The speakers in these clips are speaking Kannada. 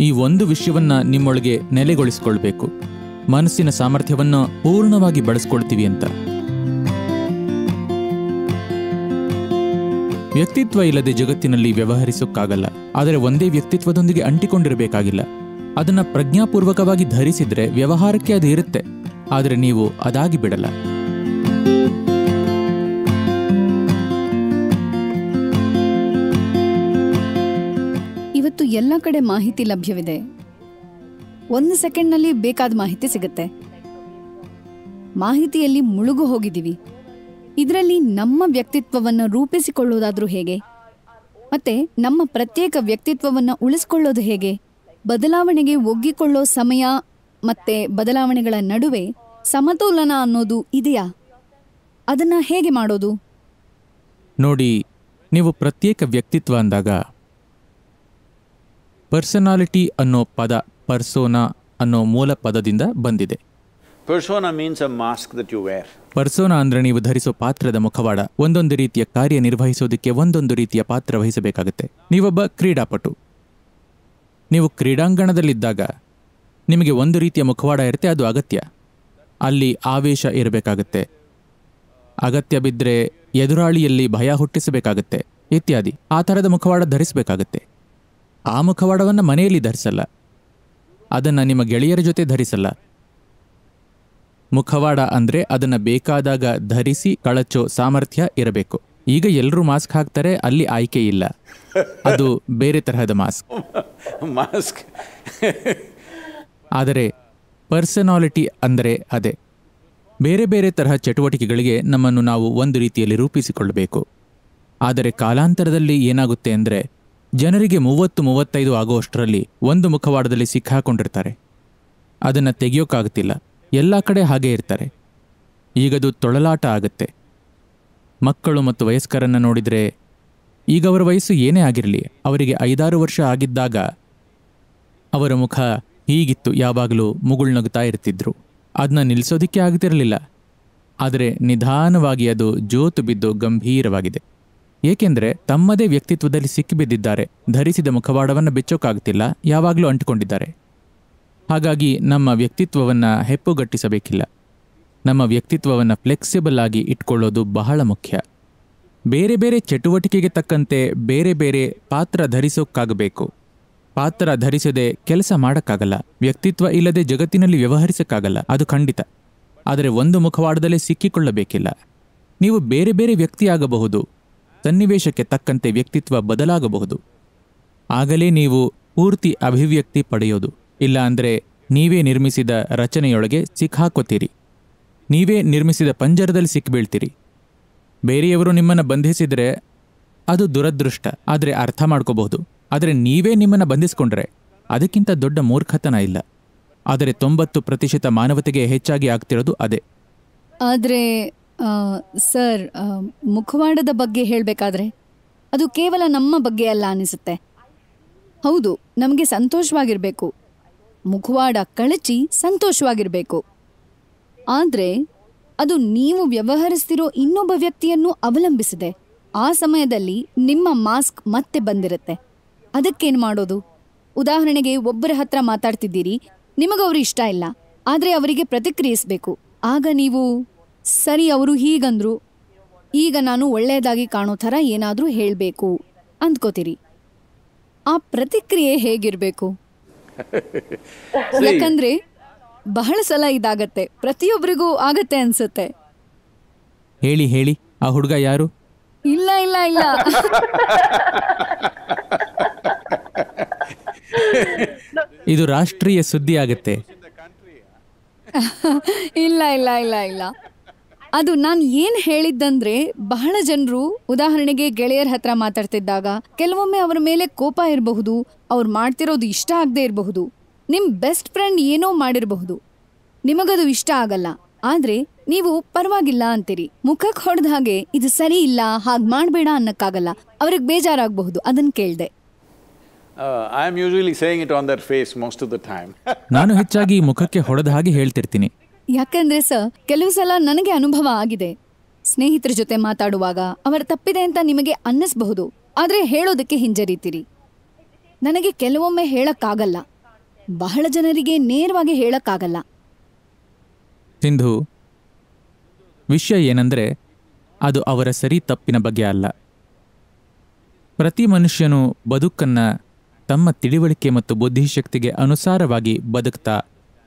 ಈ ಒಂದು ವಿಷಯವನ್ನ ನಿಮ್ಮೊಳಗೆ ನೆಲೆಗೊಳಿಸಿಕೊಳ್ಬೇಕು. ಮನಸ್ಸಿನ ಸಾಮರ್ಥ್ಯವನ್ನ ಪೂರ್ಣವಾಗಿ ಬಳಸ್ಕೊಳ್ತೀವಿ ಅಂತ. ವ್ಯಕ್ತಿತ್ವ ಇಲ್ಲದೆ ಜಗತ್ತಿನಲ್ಲಿ ವ್ಯವಹರಿಸೋಕ್ಕಾಗಲ್ಲ. ಆದರೆ ಒಂದೇ ವ್ಯಕ್ತಿತ್ವದೊಂದಿಗೆ ಅಂಟಿಕೊಂಡಿರಬೇಕಾಗಿಲ್ಲ. ಅದನ್ನ ಪ್ರಜ್ಞಾಪೂರ್ವಕವಾಗಿ ಧರಿಸಿದ್ರೆ ವ್ಯವಹಾರಕ್ಕೆ ಅದು ಇರುತ್ತೆ. ಆದರೆ ನೀವು ಅದಾಗಿ ಬಿಡಲ್ಲ. ಇವತ್ತು ಎಲ್ಲ ಕಡೆ ಮಾಹಿತಿ ಲಭ್ಯವಿದೆ. ಒಂದು ಸೆಕೆಂಡ್ನಲ್ಲಿ ಬೇಕಾದ ಮಾಹಿತಿ ಸಿಗುತ್ತೆ. ಮಾಹಿತಿಯಲ್ಲಿ ಮುಳುಗು ಹೋಗಿದ್ದೀವಿ. ಇದರಲ್ಲಿ ನಮ್ಮ ವ್ಯಕ್ತಿತ್ವವನ್ನು ರೂಪಿಸಿಕೊಳ್ಳೋದಾದ್ರೂ ಹೇಗೆ? ಮತ್ತೆ ನಮ್ಮ ಪ್ರತ್ಯೇಕ ವ್ಯಕ್ತಿತ್ವವನ್ನು ಉಳಿಸ್ಕೊಳ್ಳೋದು ಹೇಗೆ? ಬದಲಾವಣೆಗೆ ಒಗ್ಗಿಕೊಳ್ಳೋ ಸಮಯ ಮತ್ತೆ ಬದಲಾವಣೆಗಳ ನಡುವೆ ಸಮತೋಲನ ಅನ್ನೋದು ಇದೆಯಾ? ಅದನ್ನ ಹೇಗೆ ಮಾಡೋದು? ನೋಡಿ, ನೀವು ಪ್ರತ್ಯೇಕ ವ್ಯಕ್ತಿತ್ವ ಅಂದಾಗ ಪರ್ಸನಾಲಿಟಿ ಅನ್ನೋ ಪದ ಪರ್ಸೋನಾ ಅನ್ನೋ ಮೂಲ ಪದದಿಂದ ಬಂದಿದೆ. Persona means a mask that you wear persona ಅಂದ್ರೆ ನೀವು ಧರಿಸೋ ಪಾತ್ರದ ಮುಖವಾಡ. ಒಂದೊಂದು ರೀತಿಯ ಕಾರ್ಯ ನಿರ್ವಹಿಸೋದಕ್ಕೆ ಒಂದೊಂದು ರೀತಿಯ ಪಾತ್ರ ವಹಿಸಬೇಕಾಗುತ್ತೆ. ನೀವೊಬ್ಬ ಕ್ರೀಡಾಪಟು. ನೀವು ಕ್ರೀಡಾಂಗಣದಲ್ಲಿದ್ದಾಗ ನಿಮಗೆ ಒಂದು ರೀತಿಯ ಮುಖವಾಡ ಇರುತ್ತೆ ಅದು ಅಗತ್ಯ. ಅಲ್ಲಿ ಆವೇಶ ಇರಬೇಕಾಗುತ್ತೆ. ಅಗತ್ಯ ಬಿದ್ದರೆ ಎದುರಾಳಿಯಲ್ಲಿ ಭಯ ಹುಟ್ಟಿಸಬೇಕಾಗುತ್ತೆ ಇತ್ಯಾದಿ. ಆ ಥರದ ಮುಖವಾಡ ಧರಿಸಬೇಕಾಗುತ್ತೆ. ಆ ಮುಖವಾಡವನ್ನು ಮನೆಯಲ್ಲಿ ಧರಿಸಲ್ಲ. ಅದನ್ನು ನಿಮ್ಮ ಗೆಳೆಯರ ಜೊತೆ ಧರಿಸಲ್ಲ. ಮುಖವಾಡ ಅಂದರೆ ಅದನ್ನು ಬೇಕಾದಾಗ ಧರಿಸಿ ಕಳಚೋ ಸಾಮರ್ಥ್ಯ ಇರಬೇಕು. ಈಗ ಎಲ್ಲರೂ ಮಾಸ್ಕ್ ಹಾಕ್ತಾರೆ ಅಲ್ಲಿ ಆಯ್ಕೆ ಇಲ್ಲ. ಅದು ಬೇರೆ ತರಹದ ಮಾಸ್ಕ್. ಮಾಸ್ಕ್. ಆದರೆ ಪರ್ಸನಾಲಿಟಿ ಅಂದರೆ ಅದೇ. ಬೇರೆ ಬೇರೆ ತರಹ ಚಟುವಟಿಕೆಗಳಿಗೆ ನಮ್ಮನ್ನು ನಾವು ಒಂದು ರೀತಿಯಲ್ಲಿ ರೂಪಿಸಿಕೊಳ್ಳಬೇಕು. ಆದರೆ ಕಾಲಾಂತರದಲ್ಲಿ ಏನಾಗುತ್ತೆ ಅಂದರೆ ಜನರಿಗೆ ಮೂವತ್ತು ಮೂವತ್ತೈದು ಆಗುವಷ್ಟರಲ್ಲಿ ಒಂದು ಮುಖವಾಡದಲ್ಲಿ ಸಿಕ್ಕಾಕೊಂಡಿರ್ತಾರೆ. ಅದನ್ನು ತೆಗೆಯೋಕ್ಕಾಗುತ್ತಿಲ್ಲ ಎಲ್ಲ ಕಡೆ ಹಾಗೆ ಇರ್ತಾರೆ. ಈಗದು ತೊಳಲಾಟ ಆಗುತ್ತೆ. ಮಕ್ಕಳು ಮತ್ತು ವಯಸ್ಕರನ್ನು ನೋಡಿದರೆ, ಈಗ ಅವರ ವಯಸ್ಸು ಏನೇ ಆಗಿರಲಿ, ಅವರಿಗೆ ಐದಾರು ವರ್ಷ ಆಗಿದ್ದಾಗ ಅವರ ಮುಖ ಹೀಗಿತ್ತು, ಯಾವಾಗಲೂ ಮುಗುಳ್ನಗುತ್ತಾ ಇರ್ತಿದ್ರು. ಅದನ್ನ ನಿಲ್ಲಿಸೋದಿಕ್ಕೆ ಆಗ್ತಿರಲಿಲ್ಲ. ಆದರೆ ನಿಧಾನವಾಗಿ ಅದು ಜೋತು ಬಿದ್ದು ಗಂಭೀರವಾಗಿದೆ. ಏಕೆಂದರೆ ತಮ್ಮದೇ ವ್ಯಕ್ತಿತ್ವದಲ್ಲಿ ಸಿಕ್ಕಿಬಿದ್ದಿದ್ದಾರೆ. ಧರಿಸಿದ ಮುಖವಾಡವನ್ನು ಬೆಚ್ಚೋಕ್ಕಾಗ್ತಿಲ್ಲ ಯಾವಾಗಲೂ ಅಂಟಿಕೊಂಡಿದ್ದಾರೆ. ಹಾಗಾಗಿ ನಮ್ಮ ವ್ಯಕ್ತಿತ್ವವನ್ನು ಹೆಪ್ಪುಗಟ್ಟಿಸಬೇಕಿಲ್ಲ. ನಮ್ಮ ವ್ಯಕ್ತಿತ್ವವನ್ನು ಫ್ಲೆಕ್ಸಿಬಲ್ ಆಗಿ ಇಟ್ಕೊಳ್ಳೋದು ಬಹಳ ಮುಖ್ಯ. ಬೇರೆ ಬೇರೆ ಚಟುವಟಿಕೆಗೆ ತಕ್ಕಂತೆ ಬೇರೆ ಬೇರೆ ಪಾತ್ರ ಧರಿಸೋಕ್ಕಾಗಬೇಕು. ಪಾತ್ರ ಧರಿಸದೆ ಕೆಲಸ ಮಾಡೋಕ್ಕಾಗಲ್ಲ. ವ್ಯಕ್ತಿತ್ವ ಇಲ್ಲದೆ ಜಗತ್ತಿನಲ್ಲಿ ವ್ಯವಹರಿಸೋಕ್ಕಾಗಲ್ಲ. ಅದು ಖಂಡಿತ. ಆದರೆ ಒಂದು ಮುಖವಾಡದಲ್ಲೇ ಸಿಕ್ಕಿಕೊಳ್ಳಬೇಕಿಲ್ಲ. ನೀವು ಬೇರೆ ಬೇರೆ ವ್ಯಕ್ತಿಯಾಗಬಹುದು. ಸನ್ನಿವೇಶಕ್ಕೆ ತಕ್ಕಂತೆ ವ್ಯಕ್ತಿತ್ವ ಬದಲಾಗಬಹುದು. ಆಗಲೇ ನೀವು ಪೂರ್ತಿ ಅಭಿವ್ಯಕ್ತಿ ಪಡೆಯೋದು ಇಲ್ಲ ಅಂದರೆ ನೀವೇ ನಿರ್ಮಿಸಿದ ರಚನೆಯೊಳಗೆ ಸಿಕ್ಕಾಕೋತೀರಿ. ನೀವೇ ನಿರ್ಮಿಸಿದ ಪಂಜರದಲ್ಲಿ ಸಿಕ್ಕಿಬೀಳ್ತೀರಿ ಬೇರೆಯವರು ನಿಮ್ಮನ್ನು ಬಂಧಿಸಿದರೆ ಅದು ದುರದೃಷ್ಟ, ಆದರೆ ಅರ್ಥ ಮಾಡ್ಕೋಬಹುದು. ಆದರೆ ನೀವೇ ನಿಮ್ಮನ್ನು ಬಂಧಿಸ್ಕೊಂಡ್ರೆ ಅದಕ್ಕಿಂತ ದೊಡ್ಡ ಮೂರ್ಖತನ ಇಲ್ಲ. ಆದರೆ ತೊಂಬತ್ತು ಪ್ರತಿಶತ ಮಾನವತೆಗೆ ಹೆಚ್ಚಾಗಿ ಆಗ್ತಿರೋದು ಅದೇ. ಆದ್ರೆ ಸರ್ ಮುಖವಾಡದ ಬಗ್ಗೆ ಹೇಳಬೇಕಾದ್ರೆ ಅದು ಕೇವಲ ನಮ್ಮ ಬಗ್ಗೆ ಅಲ್ಲ ಅನಿಸುತ್ತೆ. ಹೌದು, ನಮಗೆ ಸಂತೋಷವಾಗಿರಬೇಕು. ಮುಖವಾಡ ಕಳಚಿ ಸಂತೋಷವಾಗಿರಬೇಕು. ಆದರೆ, ಅದು ನೀವು ವ್ಯವಹರಿಸ್ತಿರೋ ಇನ್ನೊಬ್ಬ ವ್ಯಕ್ತಿಯನ್ನು ಅವಲಂಬಿಸಿದೆ. ಆ ಸಮಯದಲ್ಲಿ ನಿಮ್ಮ ಮಾಸ್ಕ್ ಮತ್ತೆ ಬಂದಿರುತ್ತೆ. ಅದಕ್ಕೇನು ಮಾಡೋದು? ಉದಾಹರಣೆಗೆ ಒಬ್ಬರ ಹತ್ರ ಮಾತಾಡ್ತಿದ್ದೀರಿ, ನಿಮಗವರು ಇಷ್ಟ ಇಲ್ಲ, ಆದರೆ ಅವರಿಗೆ ಪ್ರತಿಕ್ರಿಯಿಸಬೇಕು. ಆಗ ನೀವು ಸರಿ ಅವರು ಹೀಗಂದ್ರು. ಈಗ ನಾನು ಒಳ್ಳೆಯದಾಗಿ ಕಾಣೋ ಥರ ಏನಾದರೂ ಹೇಳಬೇಕು. ಅಂದ್ಕೋತೀರಿ. ಆ ಪ್ರತಿಕ್ರಿಯೆ ಹೇಗಿರಬೇಕು? ಯಾಕಂದ್ರೆ ಬಹಳ ಸಲ ಇದಾಗತ್ತೆ. ಪ್ರತಿಯೊಬ್ಬರಿಗೂ ಆಗತ್ತೆ ಅನ್ಸುತ್ತೆ. ಹೇಳಿ ಹೇಳಿ. ಆ ಹುಡುಗ ಯಾರು? ಇಲ್ಲ ಇಲ್ಲ ಇಲ್ಲ. ಇದು ರಾಷ್ಟ್ರೀಯ ಸುದ್ದಿ ಆಗತ್ತೆ. ಇಲ್ಲ ಇಲ್ಲ ಇಲ್ಲ ಇಲ್ಲ. ಅದು ನಾನು ಏನ್ ಹೇಳಿದ್ದಂದ್ರೆ ಬಹಳ ಜನರು ಉದಾಹರಣೆಗೆ ಗೆಳೆಯರ ಹತ್ರ ಮಾತಾಡ್ತಿದ್ದಾಗ ಕೆಲವೊಮ್ಮೆ ಅವರ ಮೇಲೆ ಕೋಪ ಇರಬಹುದು ಅವ್ರು ಮಾಡ್ತಿರೋದು ಇಷ್ಟ ಆಗದೆ ಇರಬಹುದು ನಿಮ್ ಬೆಸ್ಟ್ ಫ್ರೆಂಡ್ ಏನೋ ಮಾಡಿರಬಹುದು. ನಿಮಗದು ಇಷ್ಟ ಆಗಲ್ಲ ಆದ್ರೆ ನೀವು ಪರವಾಗಿಲ್ಲ ಅಂತೀರಿ. ಮುಖಕ್ಕೆ ಹೊಡೆದ ಹಾಗೆ ಇದು ಸರಿ ಇಲ್ಲ ಹಾಗೆ ಮಾಡಬೇಡ ಅನ್ನಕ್ಕಾಗಲ್ಲ ಅವ್ರಿಗೆ ಬೇಜಾರಾಗಬಹುದು ಅದನ್ನ ಕೇಳಿದೆ. ನಾನು ಹೆಚ್ಚಾಗಿ ಮುಖಕ್ಕೆ ಹೊಡೆದ ಹಾಗೆ ಹೇಳ್ತಿರ್ತೀನಿ. ಯಾಕಂದ್ರೆ ಸರ್, ಕೆಲವು ಸಲ ನನಗೆ ಅನುಭವ ಆಗಿದೆ. ಸ್ನೇಹಿತರ ಜೊತೆ ಮಾತಾಡುವಾಗ ಅವರ ತಪ್ಪಿದೆ ಅಂತ ನಿಮಗೆ ಅನ್ನಿಸ್ಬಹುದು. ಆದರೆ ಹೇಳೋದಕ್ಕೆ ಹಿಂಜರಿತೀರಿ. ನನಗೆ ಕೆಲವೊಮ್ಮೆ ಹೇಳಕ್ಕಾಗಲ್ಲ. ಬಹಳ ಜನರಿಗೆ ನೇರವಾಗಿ ಹೇಳಕ್ಕಾಗಲ್ಲ. ಸಿಂಧು, ವಿಷಯ ಏನಂದ್ರೆ ಅದು ಅವರ ಸರಿ ತಪ್ಪಿನ ಬಗ್ಗೆ ಅಲ್ಲ. ಪ್ರತಿ ಮನುಷ್ಯನು ಬದುಕನ್ನ ತಮ್ಮ ತಿಳಿವಳಿಕೆ ಮತ್ತು ಬುದ್ಧಿಶಕ್ತಿಗೆ ಅನುಸಾರವಾಗಿ ಬದುಕ್ತಾ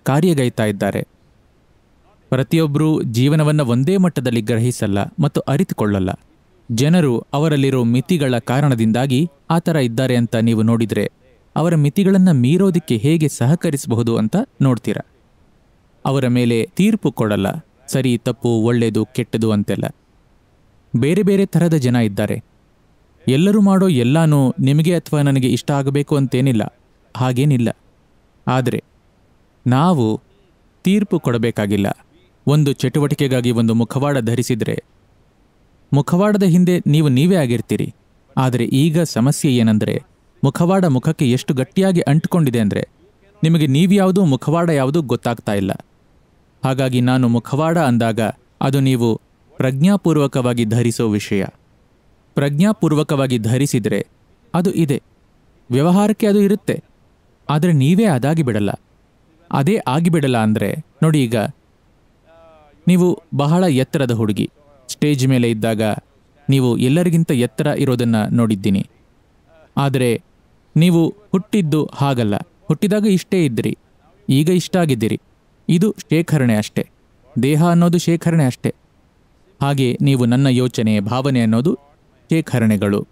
ಕಾರ್ಯಗೈತಾ ಇದ್ದಾರೆ. ಪ್ರತಿಯೊಬ್ಬರೂ ಜೀವನವನ್ನು ಒಂದೇ ಮಟ್ಟದಲ್ಲಿ ಗ್ರಹಿಸಲ್ಲ ಮತ್ತು ಅರಿತುಕೊಳ್ಳಲ್ಲ. ಜನರು ಅವರಲ್ಲಿರೋ ಮಿತಿಗಳ ಕಾರಣದಿಂದಾಗಿ ಆ ಥರ ಇದ್ದಾರೆ ಅಂತ ನೀವು ನೋಡಿದರೆ ಅವರ ಮಿತಿಗಳನ್ನು ಮೀರೋದಕ್ಕೆ ಹೇಗೆ ಸಹಕರಿಸಬಹುದು ಅಂತ ನೋಡ್ತೀರಾ. ಅವರ ಮೇಲೆ ತೀರ್ಪು ಕೊಡಲ್ಲ, ಸರಿ ತಪ್ಪು ಒಳ್ಳೆಯದು ಕೆಟ್ಟದು ಅಂತೆಲ್ಲ. ಬೇರೆ ಬೇರೆ ಥರದ ಜನ ಇದ್ದಾರೆ. ಎಲ್ಲರೂ ಮಾಡೋ ಎಲ್ಲನೂ ನಿಮಗೆ ಅಥವಾ ನನಗೆ ಇಷ್ಟ ಆಗಬೇಕು ಅಂತೇನಿಲ್ಲ, ಹಾಗೇನಿಲ್ಲ. ಆದರೆ ನಾವು ತೀರ್ಪು ಕೊಡಬೇಕಾಗಿಲ್ಲ. ಒಂದು ಚಟುವಟಿಕೆಗಾಗಿ ಒಂದು ಮುಖವಾಡ ಧರಿಸಿದರೆ, ಮುಖವಾಡದ ಹಿಂದೆ ನೀವು ನೀವೇ ಆಗಿರ್ತೀರಿ. ಆದರೆ ಈಗ ಸಮಸ್ಯೆ ಏನಂದರೆ, ಮುಖವಾಡ ಮುಖಕ್ಕೆ ಎಷ್ಟು ಗಟ್ಟಿಯಾಗಿ ಅಂಟಿಕೊಂಡಿದೆ ಅಂದರೆ, ನಿಮಗೆ ನೀವ್ಯಾವುದು ಮುಖವಾಡ ಯಾವುದು ಗೊತ್ತಾಗ್ತಾ ಇಲ್ಲ. ಹಾಗಾಗಿ ನಾನು ಮುಖವಾಡ ಅಂದಾಗ, ಅದು ನೀವು ಪ್ರಜ್ಞಾಪೂರ್ವಕವಾಗಿ ಧರಿಸೋ ವಿಷಯ. ಪ್ರಜ್ಞಾಪೂರ್ವಕವಾಗಿ ಧರಿಸಿದರೆ, ಅದು ಇದೆ. ವ್ಯವಹಾರಕ್ಕೆ ಅದು ಇರುತ್ತೆ. ಆದರೆ ನೀವೇ ಅದಾಗಿ ಬಿಡಲ್ಲ ಅದೇ ಆಗಿಬಿಡಲ್ಲ ಅಂದರೆ, ನೋಡಿ ಈಗ ನೀವು ಬಹಳ ಎತ್ತರದ ಹುಡುಗಿ. ಸ್ಟೇಜ್ ಮೇಲೆ ಇದ್ದಾಗ ನೀವು ಎಲ್ಲರಿಗಿಂತ ಎತ್ತರ ಇರೋದನ್ನ ನೋಡಿದ್ದೀನಿ. ಆದರೆ ನೀವು ಹುಟ್ಟಿದ್ದು ಹಾಗಲ್ಲ. ಹುಟ್ಟಿದಾಗ ಇಷ್ಟೇ ಇದ್ದಿರಿ. ಈಗ ಇಷ್ಟ ಆಗಿದ್ದೀರಿ. ಇದು ಶೇಖರಣೆ ಅಷ್ಟೇ. ದೇಹ ಅನ್ನೋದು ಶೇಖರಣೆ ಅಷ್ಟೇ. ಹಾಗೆ ನೀವು ನನ್ನ ಯೋಚನೆ, ಭಾವನೆ ಅನ್ನೋದು ಶೇಖರಣೆಗಳು.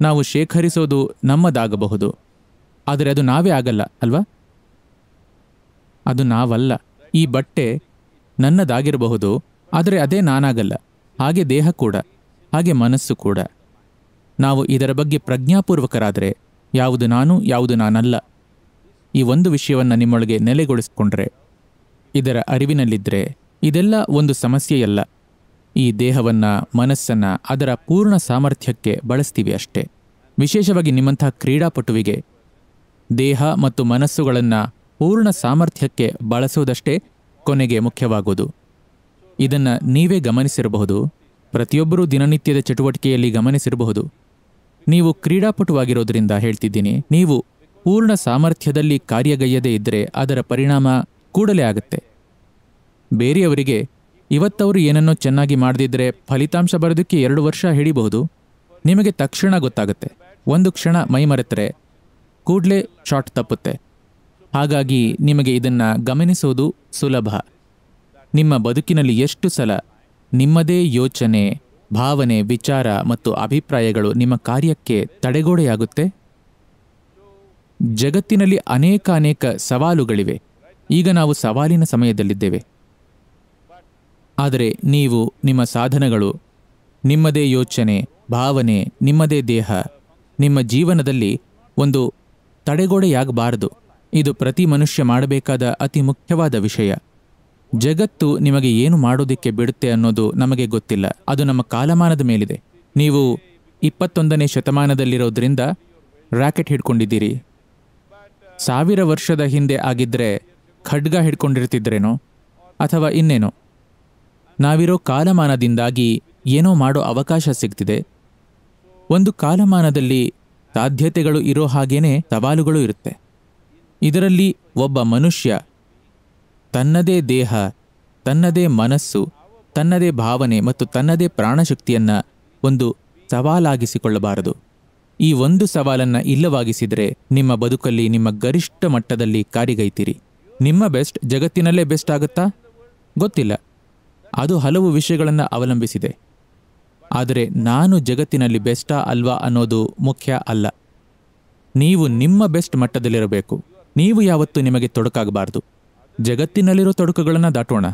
ನಾವು ಶೇಖರಿಸೋದು ನಮ್ಮದಾಗಬಹುದು. ಆದರೆ ಅದು ನಾವೇ ಆಗಲ್ಲ, ಅಲ್ವಾ? ಅದು ನಾವಲ್ಲ. ಈ ಬಟ್ಟೆ ನನ್ನದಾಗಿರಬಹುದು, ಆದರೆ ಅದೇ ನಾನಾಗಲ್ಲ. ಹಾಗೆ ದೇಹ ಕೂಡ, ಹಾಗೆ ಮನಸ್ಸು ಕೂಡ. ನಾವು ಇದರ ಬಗ್ಗೆ ಪ್ರಜ್ಞಾಪೂರ್ವಕರಾದರೆ ಯಾವುದು ನಾನು, ಯಾವುದು ನಾನಲ್ಲ. ಈ ಒಂದು ವಿಷಯವನ್ನು ನಿಮ್ಮೊಳಗೆ ನೆಲೆಗೊಳಿಸಿಕೊಂಡ್ರೆ, ಇದರ ಅರಿವಿನಲ್ಲಿದ್ದರೆ ಇದೆಲ್ಲ ಒಂದು ಸಮಸ್ಯೆಯಲ್ಲ. ಈ ದೇಹವನ್ನ, ಮನಸ್ಸನ್ನ ಅದರ ಪೂರ್ಣ ಸಾಮರ್ಥ್ಯಕ್ಕೆ ಬಳಸ್ತೀವಿ ಅಷ್ಟೇ. ವಿಶೇಷವಾಗಿ ನಿಮ್ಮಂತಹ ಕ್ರೀಡಾಪಟುವಿಗೆ ದೇಹ ಮತ್ತು ಮನಸ್ಸುಗಳನ್ನು ಪೂರ್ಣ ಸಾಮರ್ಥ್ಯಕ್ಕೆ ಬಳಸೋದಷ್ಟೇ ಕೊನೆಗೆ ಮುಖ್ಯವಾಗುವುದು. ಇದನ್ನು ನೀವೇ ಗಮನಿಸಿರಬಹುದು. ಪ್ರತಿಯೊಬ್ಬರೂ ದಿನನಿತ್ಯದ ಚಟುವಟಿಕೆಯಲ್ಲಿ ಗಮನಿಸಿರಬಹುದು. ನೀವು ಕ್ರೀಡಾಪಟುವಾಗಿರೋದ್ರಿಂದ ಹೇಳ್ತಿದ್ದೀನಿ, ನೀವು ಪೂರ್ಣ ಸಾಮರ್ಥ್ಯದಲ್ಲಿ ಕಾರ್ಯಗೈಯದೇ ಇದ್ದರೆ ಅದರ ಪರಿಣಾಮ ಕೂಡಲೇ ಆಗುತ್ತೆ. ಬೇರೆಯವರಿಗೆ, ಇವತ್ತವರು ಏನನ್ನೋ ಚೆನ್ನಾಗಿ ಮಾಡದಿದ್ದರೆ ಫಲಿತಾಂಶ ಬರೋದಕ್ಕೆ ಎರಡು ವರ್ಷ ಹಿಡಿಬಹುದು. ನಿಮಗೆ ತಕ್ಷಣ ಗೊತ್ತಾಗುತ್ತೆ. ಒಂದು ಕ್ಷಣ ಮೈಮರೆತರೆ, ಕೂಡಲೇ ಶಾಟ್ ತಪ್ಪುತ್ತೆ. ಹಾಗಾಗಿ ನಿಮಗೆ ಇದನ್ನು ಗಮನಿಸೋದು ಸುಲಭ. ನಿಮ್ಮ ಬದುಕಿನಲ್ಲಿ ಎಷ್ಟು ಸಲ ನಿಮ್ಮದೇ ಯೋಚನೆ, ಭಾವನೆ, ವಿಚಾರ ಮತ್ತು ಅಭಿಪ್ರಾಯಗಳು ನಿಮ್ಮ ಕಾರ್ಯಕ್ಕೆ ತಡೆಗೋಡೆಯಾಗುತ್ತೆ? ಜಗತ್ತಿನಲ್ಲಿ ಅನೇಕ ಅನೇಕ ಸವಾಲುಗಳಿವೆ. ಈಗ ನಾವು ಸವಾಲಿನ ಸಮಯದಲ್ಲಿದ್ದೇವೆ. ಆದರೆ ನೀವು ನಿಮ್ಮ ಸಾಧನಗಳು, ನಿಮ್ಮದೇ ಯೋಚನೆ, ಭಾವನೆ, ನಿಮ್ಮದೇ ದೇಹ, ನಿಮ್ಮ ಜೀವನದಲ್ಲಿ ಒಂದು ತಡೆಗೋಡೆಯಾಗಬಾರದು. ಇದು ಪ್ರತಿ ಮನುಷ್ಯ ಮಾಡಬೇಕಾದ ಅತಿ ಮುಖ್ಯವಾದ ವಿಷಯ. ಜಗತ್ತು ನಿಮಗೆ ಏನು ಮಾಡೋದಕ್ಕೆ ಬಿಡುತ್ತೆ ಅನ್ನೋದು ನಮಗೆ ಗೊತ್ತಿಲ್ಲ. ಅದು ನಮ್ಮ ಕಾಲಮಾನದ ಮೇಲಿದೆ. ನೀವು ಇಪ್ಪತ್ತೊಂದನೇ ಶತಮಾನದಲ್ಲಿರೋದ್ರಿಂದ ರ್ಯಾಕೆಟ್ ಹಿಡ್ಕೊಂಡಿದ್ದೀರಿ. ಸಾವಿರ ವರ್ಷದ ಹಿಂದೆ ಆಗಿದ್ರೆ ಖಡ್ಗ ಹಿಡ್ಕೊಂಡಿರ್ತಿದ್ರೇನೋ? ಅಥವಾ ಇನ್ನೇನೋ? ನಾವಿರೋ ಕಾಲಮಾನದಿಂದಾಗಿ ಏನೋ ಮಾಡೋ ಅವಕಾಶ ಸಿಗ್ತಿದೆ. ಒಂದು ಕಾಲಮಾನದಲ್ಲಿ ಸಾಧ್ಯತೆಗಳು ಇರೋ ಹಾಗೇನೆ ಸವಾಲುಗಳು ಇರುತ್ತೆ. ಇದರಲ್ಲಿ ಒಬ್ಬ ಮನುಷ್ಯ. ತನ್ನದೇ ದೇಹ, ತನ್ನದೇ ಮನಸ್ಸು, ತನ್ನದೇ ಭಾವನೆ ಮತ್ತು ತನ್ನದೇ ಪ್ರಾಣಶಕ್ತಿಯನ್ನು ಒಂದು ಸವಾಲಾಗಿಸಿಕೊಳ್ಳಬಾರದು. ಈ ಒಂದು ಸವಾಲನ್ನು ಇಲ್ಲವಾಗಿಸಿದರೆ ನಿಮ್ಮ ಬದುಕಲ್ಲಿ, ನಿಮ್ಮ ಗರಿಷ್ಠ ಮಟ್ಟದಲ್ಲಿ ಕಾರಿಗೈತೀರಿ. ನಿಮ್ಮ ಬೆಸ್ಟ್ ಜಗತ್ತಿನಲ್ಲೇ ಬೆಸ್ಟ್ ಆಗುತ್ತಾ? ಗೊತ್ತಿಲ್ಲ. ಅದು ಹಲವು ವಿಷಯಗಳನ್ನು ಅವಲಂಬಿಸಿದೆ. ಆದರೆ ನಾನು ಜಗತ್ತಿನಲ್ಲಿ ಬೆಸ್ಟಾ ಅಲ್ವಾ ಅನ್ನೋದು ಮುಖ್ಯ ಅಲ್ಲ. ನೀವು ನಿಮ್ಮ ಬೆಸ್ಟ್ ಮಟ್ಟದಲ್ಲಿರಬೇಕು. ನೀವು ಯಾವತ್ತೂ ನಿಮಗೆ ತೊಡಕಾಗಬಾರ್ದು. ಜಗತ್ತಿನಲ್ಲಿರೋ ತೊಡಕುಗಳನ್ನು ದಾಟೋಣ.